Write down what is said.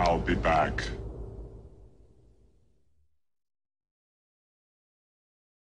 I'll be back.